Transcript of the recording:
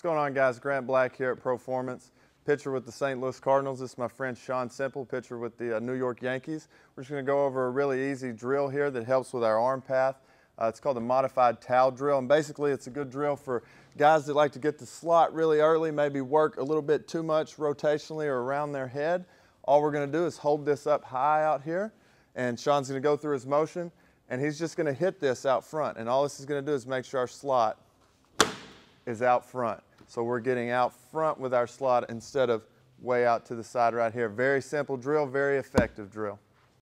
What's going on, guys? Grant Black here at Proformance. Pitcher with the St. Louis Cardinals. This is my friend Sean Simple, pitcher with the uh, New York Yankees. We're just going to go over a really easy drill here that helps with our arm path. Uh, it's called the modified towel drill, and basically it's a good drill for guys that like to get the slot really early, maybe work a little bit too much rotationally or around their head. All we're going to do is hold this up high out here, and Sean's going to go through his motion, and he's just going to hit this out front. And all this is going to do is make sure our slot is out front. So we're getting out front with our slot instead of way out to the side right here. Very simple drill, very effective drill.